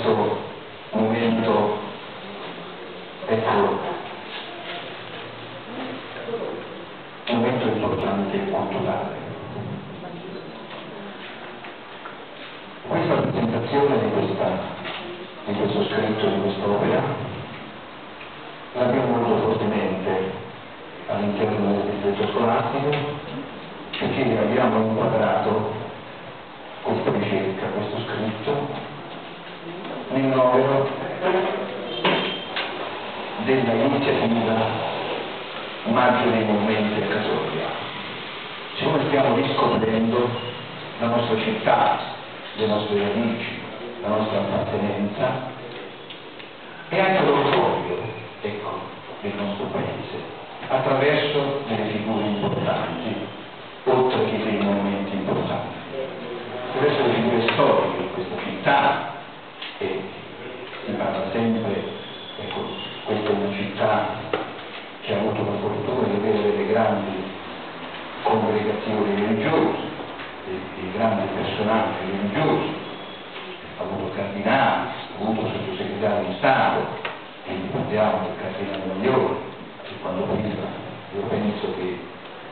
questo momento, ecco, un momento importante e culturale. Questa presentazione di, questa, di questo scritto, di quest'opera, l'abbiamo voluto fortemente all'interno del distretto scolastico perché abbiamo inquadrato questa ricerca, questo scritto, nel novero della iniziativa Maggio dei Monumenti a Casoria. Siccome stiamo riscoprendo la nostra città, le nostre radici, la nostra appartenenza e anche l'orgoglio ecco, del nostro paese attraverso delle congregazioni religiose, dei, dei grandi personaggi religiosi, ha avuto cardinali, ha avuto sottosegretari di Stato, quindi parliamo del cardinale Maglione, che quando prima io penso che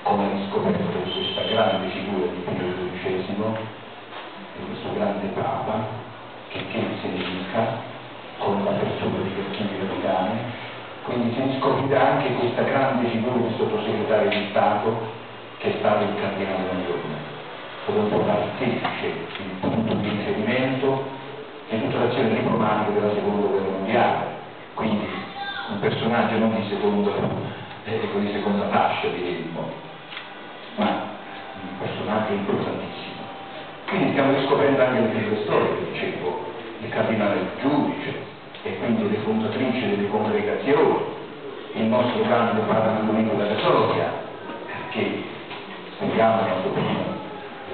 come riscoperto di questa grande figura di Pio XII di questo grande Papa che, che si dedica con l'apertura di archivi vaticani, quindi si riscoprirà anche questa grande figura di sottosegretario di Stato che è stato il cardinale Maglione, po' l'artefice, il punto di riferimento di tutta l'azione diplomatica della seconda guerra mondiale, quindi un personaggio non di seconda, eh, di seconda fascia diremmo, ma un personaggio importantissimo. Quindi stiamo riscoprendo anche le figure storiche, dicevo, il cardinale giudice e quindi le fondatrici delle congregazioni, il nostro grande padre Domenico della Cattolica, che speriamo quanto prima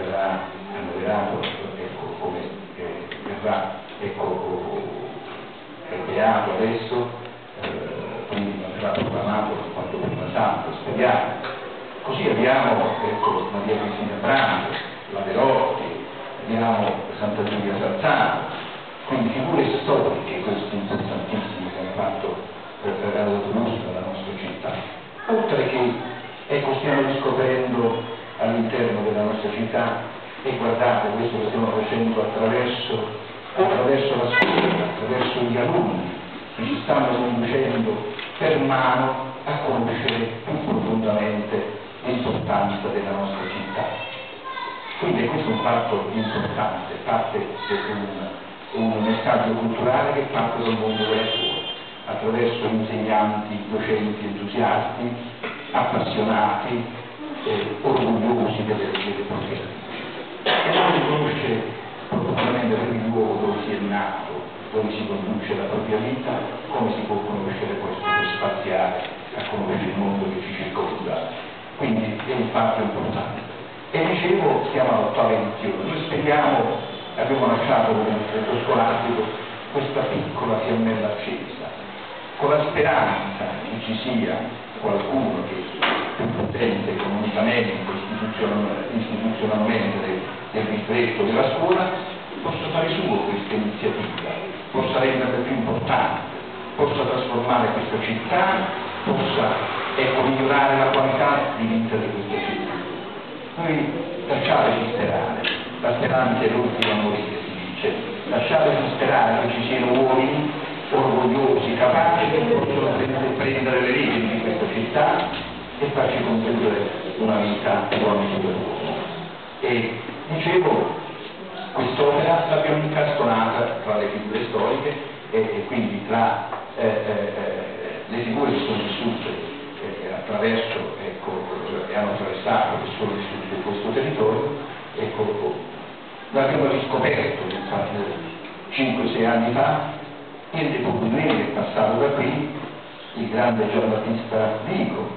verrà annoverato ecco, come eh, verrà ecco, beato adesso, eh, quindi verrà proclamato quanto prima santo, speriamo. Così abbiamo ecco, Maria Cristina Branco, la Velotti, abbiamo Santa Giulia Sarzano, quindi figure storiche queste importantissime che hanno fatto per la luce della nostra città. Oltre che, ecco, stiamo riscoprendo all'interno della nostra città, e guardate, questo lo stiamo facendo attraverso, attraverso la scuola, attraverso gli alunni, che ci stanno conducendo per mano a conoscere più profondamente l'importanza della nostra città. Quindi questo è un fatto importante, parte un, un messaggio culturale che parte dal mondo della scuola, attraverso insegnanti, docenti entusiasti, appassionati, eh, orgogliosi delle, delle proprie. E poi conoscere profondamente per il luogo dove si è nato, dove si conduce la propria vita, come si può conoscere questo per spaziare a conoscere il mondo che ci circonda. Quindi è un fatto importante. E dicevo, siamo all'ottava edizione, noi speriamo, abbiamo lasciato come distretto scolastico questa piccola fiammella accesa, con la speranza che ci sia qualcuno che più potente economicamente, istituzionalmente del, del distretto della scuola, possa fare suo questa iniziativa, possa renderla più importante, possa trasformare questa città, possa ecco, migliorare la qualità di vita di questa città. Noi lasciateci sperare, la speranza è l'ultima morire, si dice, lasciateci sperare che ci siano uomini orgogliosi, capaci che possono prendere le redini di questa città e farci condurre una vita per uomo. E dicevo, quest'opera l'abbiamo incastonata tra le figure storiche e, e quindi tra eh, eh, le figure che sono vissute eh, attraverso ecco, e hanno attraversato che sono vissuti in questo territorio, ecco, l'abbiamo riscoperto infatti 5-6 anni fa, il Deputinelli è passato da qui, il grande Gian Vico,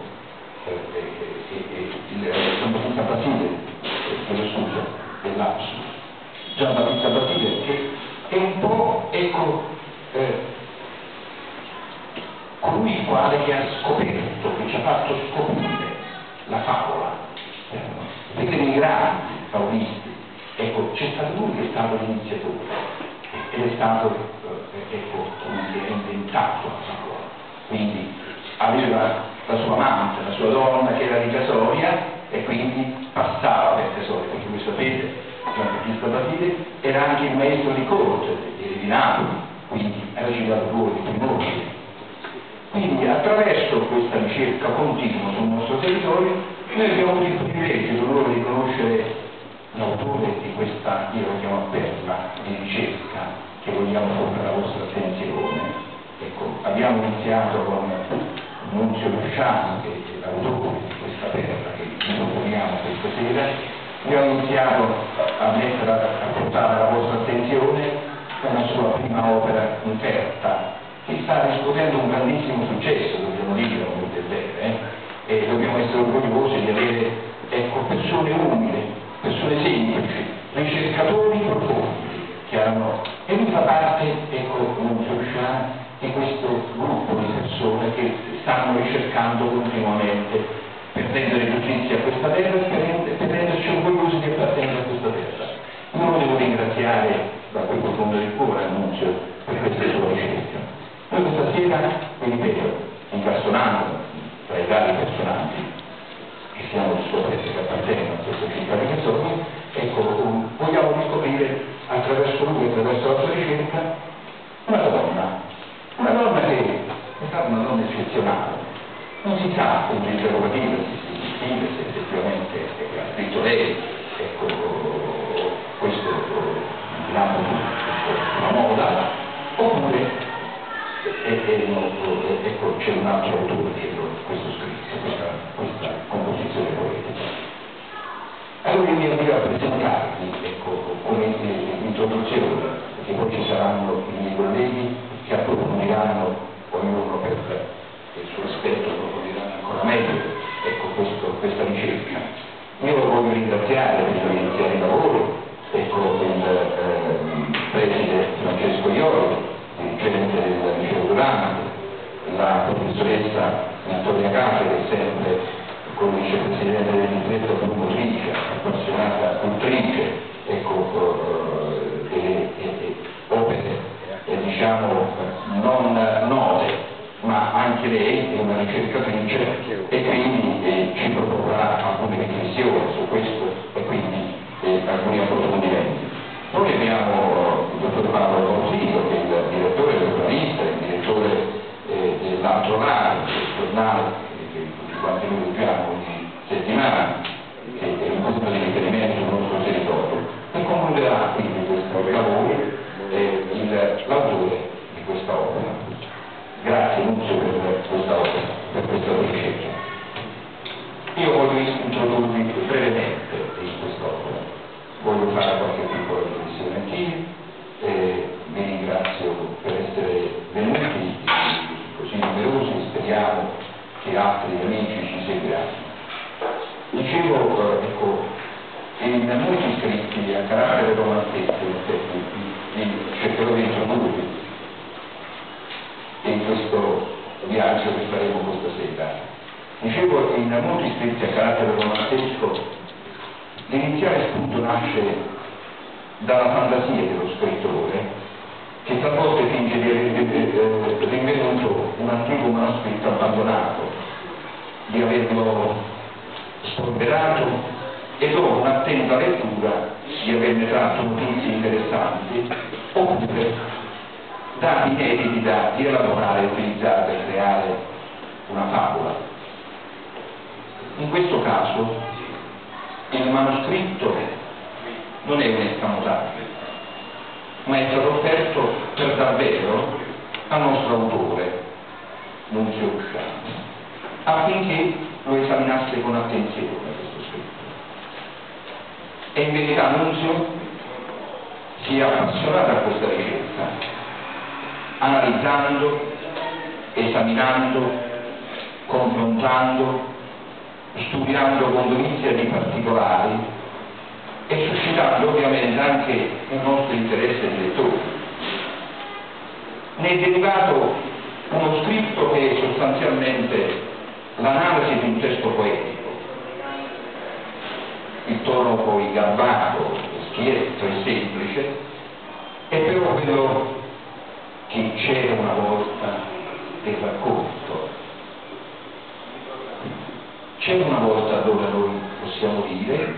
eh, eh, eh, Basile, chiedo scusa, dell'Apsus, Gian Battista Basile, che è un po', ecco, eh, colui il quale che ha scoperto, che ci ha fatto scoprire la favola, per i migranti paolisti, ecco, c'è stato lui che è stato l'iniziatore è stato ecco, come si è inventato la favola. Quindi aveva la sua amante, la sua donna che era di Casoria e quindi passava per Casoria, perché voi sapete, Gian Battista Basile era anche il maestro di corte di Napoli, quindi era girato due di primordi. Quindi attraverso questa ricerca continua sul nostro territorio noi abbiamo avuto il privilegio iniziato con Nunzio Luciano, che è l'autore di questa perla che vi proponiamo questa sera, abbiamo iniziato a, mettere, a portare alla vostra attenzione una sua prima opera inferta, che sta riscuotendo un grandissimo successo, dobbiamo dire, non è vero, eh? e dobbiamo essere orgogliosi di avere ecco, persone umili, persone semplici, ricercatori profondi che hanno e lui fa parte, ecco, non so di questo stanno ricercando continuamente per rendere giustizia a questa terra e per, renderci orgogliosi di appartenere a questa terra. Io lo devo ringraziare da quel profondo del cuore, Annunzio, per questa sua ricerca. Noi questa sera, vi ripeto, incastonando tra i vari personaggi che siamo scoperti che appartengono a questa città di Cassoni, ecco, vogliamo riscoprire attraverso lui, attraverso la sua ricerca, una donna una donna che è stata una donna eccezionale, non si sa come interrogativa si distingue se effettivamente ha scritto lei, ecco, questo diciamo una moda, oppure ecco, c'è un altro autore dietro questo scritto, questa, questa composizione poetica. Allora io mi avvio a presentarvi, ecco, come introduzione, perché poi ci saranno i miei colleghi che approfondiranno ognuno per il suo aspetto, approfondiranno ancora meglio ecco, questo, questa ricerca. Io voglio ringraziare per iniziare i lavori, ecco, il eh, preside Francesco Iori, il gerente del liceo Durante, professoressa Vittoria Capere, sempre con il vicepresidente del distretto Tricia, appassionata cultrice, ecco, eh, e, e, e opere eh, diciamo non note, ma anche lei è una ricercatrice e quindi eh, ci proporrà alcune riflessioni su questo e quindi eh, alcuni approfondimenti. Poi abbiamo il dottor Paolo Consiglio, che è il direttore dell'urbanista, il direttore eh, dell'altro lato, del giornale che tutti quanti noi leggiamo ogni settimana, che è un punto di riferimento sul nostro territorio, e concluderà quindi questo lavoro l'autore di questa opera. Grazie Nunzio per questa opera, per questa ricerca. Io voglio introdurvi brevemente in quest'opera, voglio fare qualche piccola riflessione anch'io, e vi ringrazio per essere venuti così numerosi, speriamo che altri amici ci seguiranno. Dicevo, ecco, in molti scritti a carattere romanzesco, in effetti, cercherò di introdurvi in questo viaggio che faremo questa sera. Dicevo, in molti scritti a carattere romanzesco, l'iniziale spunto nasce dalla fantasia dello scrittore, che talvolta finge di aver eh, rinvenuto un antico manoscritto abbandonato, di averlo spolverato e dopo un'attenta lettura di averne tratto notizie interessanti oppure dati inediti da rielaborare e utilizzare per creare una favola. In questo caso il manoscritto non è un escamotaggio, ma è stato offerto per davvero al nostro autore, Nunzio Usciano, affinché lo esaminasse con attenzione e in verità Nunzio si è appassionato a questa ricerca, analizzando, esaminando, confrontando, studiando con dovizia di particolari e suscitando ovviamente anche il nostro interesse di lettori. Ne è derivato uno scritto che sostanzialmente l'analisi di un testo poetico il tono poi garbato, schietto e semplice, è quello che c'era una volta del racconto. C'era una volta dove noi possiamo dire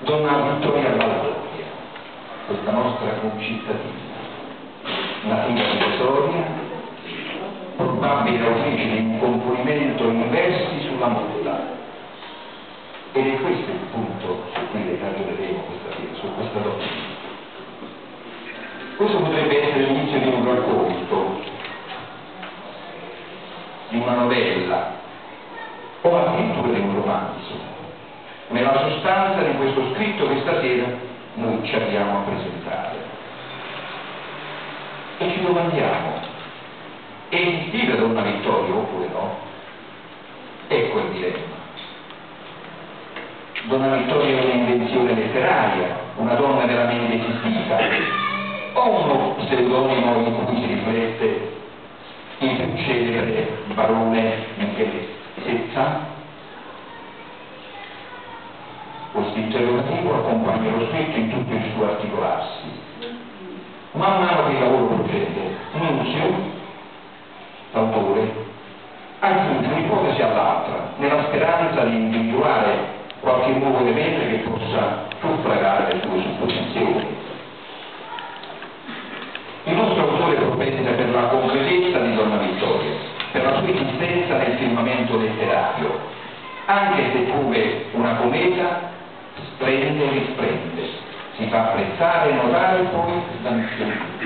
Donna Vittoria Valdoria, questa nostra concittadina, nativa di probabile autrice di un componimento in versi sulla moda. Ed è questo il punto su cui ragioneremo questa sera, su questa donna. Questo potrebbe essere l'inizio di un racconto, di una novella o addirittura di un romanzo. Nella sostanza di questo scritto che stasera noi ci abbiamo a presentare. E ci domandiamo, esistiva Donna Vittoria oppure no? Ecco il dilemma. Donna Vittoria è un'invenzione letteraria, una donna veramente esistita, o uno pseudonimo in cui si riflette il più celebre barone Michele Sezza? Questo interrogativo accompagna lo scritto in tutto il suo articolarsi. Man mano che il lavoro procede, Nunzio, l'autore, aggiunge speranza di individuare qualche nuovo elemento che possa suffragare le sue supposizioni. Il nostro autore propensa per la concretezza di Donna Vittoria, per la sua esistenza nel firmamento letterario, anche se come una cometa splende e risplende, si fa apprezzare e notare poi svanisce.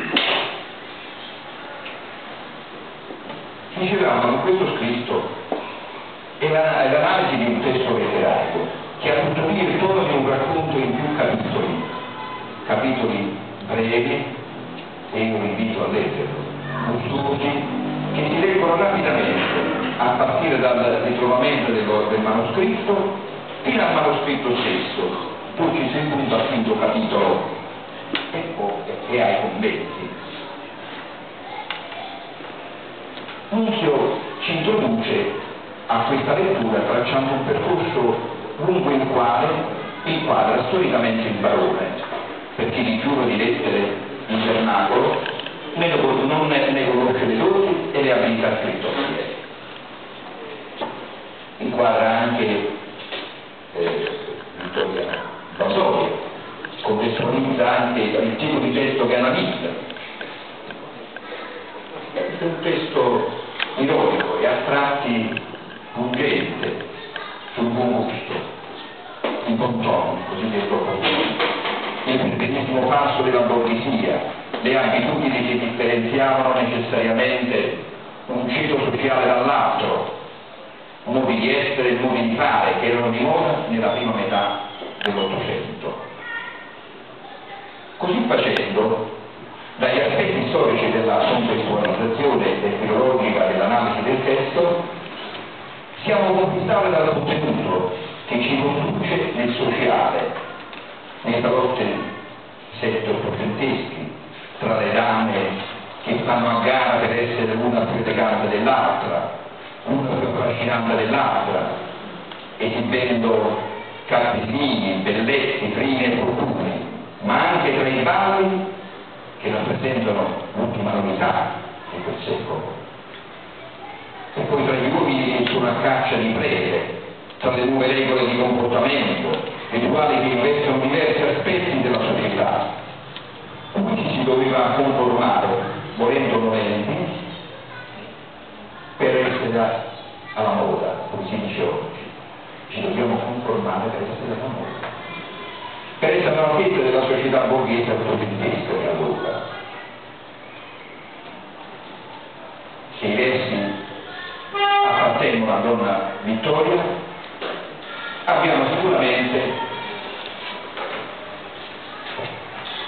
Dicevamo che questo scritto è l'analisi di un testo letterario che ha tuttavia il tono di un racconto in più capitoli, capitoli brevi, e io vi invito a leggerlo, gustosi, che si leggono rapidamente a partire dal ritrovamento del, del manoscritto fino al manoscritto stesso, poi ci si punta al quinto capitolo e, poi, e ai commenti. Nunzio ci introduce a questa lettura tracciando un percorso lungo il quale inquadra storicamente il barone, per chi di giuro di lettere in vernacolo, non ne conosce le doti e le abilità scrittorie. Inquadra anche eh, Vittoria Basorio, contestualizza anche il tipo di testo che analizza. È un testo ironico e a tratti pungente sul buon gusto, il bon ton, cosiddetto bon ton il benissimo passo della borghesia, le abitudini che differenziavano necessariamente un ceto sociale dall'altro, modi di essere e modi di fare che erano di moda nella prima metà dell'Ottocento. Così facendo, dagli aspetti storici della contestualizzazione e filologica dell'analisi del testo, siamo conquistati dal contenuto che ci conduce nel sociale, nei salotti sette ottocenteschi, tra le dame che stanno a gara per essere l'una più elegante dell'altra, una più affascinante dell'altra, esibendo cartesini, bellezze, prime e fortune, ma anche tra i valli che rappresentano l'ultima novità di quel secolo. E poi tra gli uomini che sono a caccia di prede, tra le nuove regole di comportamento, rituali che investono diversi aspetti della società, cui si doveva conformare, volendo noventi, per essere alla moda, come si dice oggi. Ci dobbiamo conformare per essere alla moda. Per essere all'altezza della società borghese ottocentesca di allora. Se i versi appartengono a donna Vittoria, abbiamo sicuramente,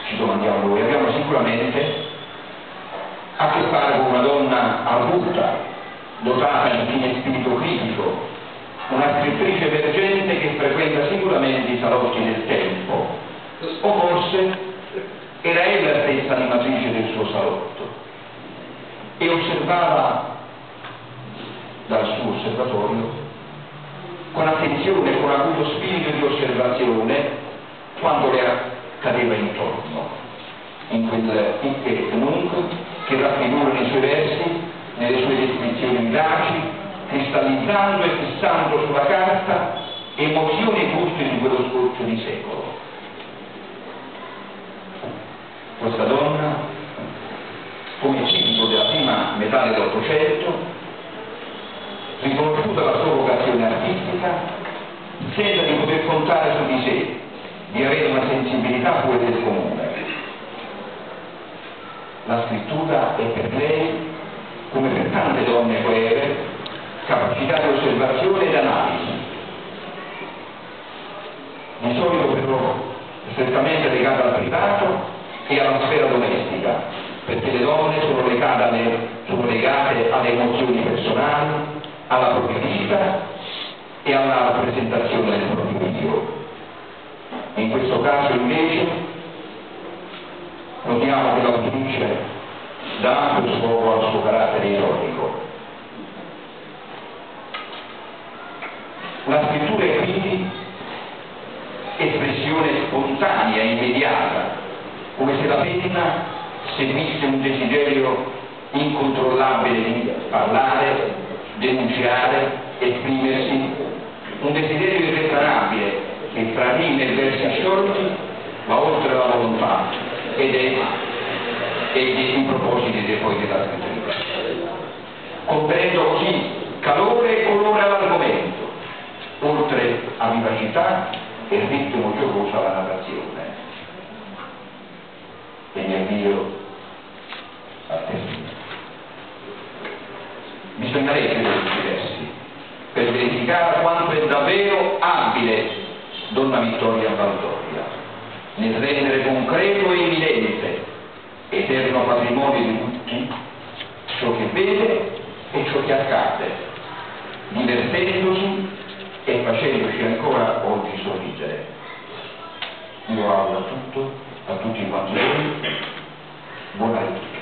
ci domandiamo noi, abbiamo sicuramente a che fare con una donna arguta, dotata di fine spirito critico, una scrittrice emergente che frequenta sicuramente i salotti del tempo, o forse era ella stessa animatrice del suo salotto e osservava dal suo osservatorio con attenzione, con acuto spirito di osservazione, quando le accadeva intorno. in quel icche nunc che raffigura nei suoi versi, nelle sue descrizioni vivaci, cristallizzando e fissando sulla carta emozioni e gusti di quello scorcio di secolo. Questa donna, come cibo della prima metà dell'Ottocento, riconosciuta la sua vocazione artistica, senza di poter contare su di sé, di avere una sensibilità fuori del comune. La scrittura è per lei, come per tante donne quere, capacità di osservazione ed analisi. Di solito però strettamente legata al privato e alla sfera domestica, perché le donne sono legate alle, sono legate alle emozioni personali, alla propria vita e alla rappresentazione del proprio Dio. In questo caso invece notiamo che l'autrice dà ampio sfogo al suo carattere ironico. La scrittura è quindi espressione spontanea, immediata, come se la penna seguisse un desiderio incontrollabile di parlare, denunciare, esprimersi un desiderio irrefrenabile che fra rime e versi sciolti va oltre la volontà ed è ed i propositi dei poi della scrittura. Comprendo così calore e colore all'argomento, oltre a vivacità e ritmo giocoso alla narrazione. E mi avvio a termine. Bisogna leggere questi versi per verificare quanto è davvero abile Donna Vittoria Valdoria nel rendere concreto e evidente, eterno patrimonio di tutti, ciò che vede e ciò che accade, divertendosi e facendoci ancora oggi sorridere. Io auguro a tutto, a tutti quanti voi, buona lettura.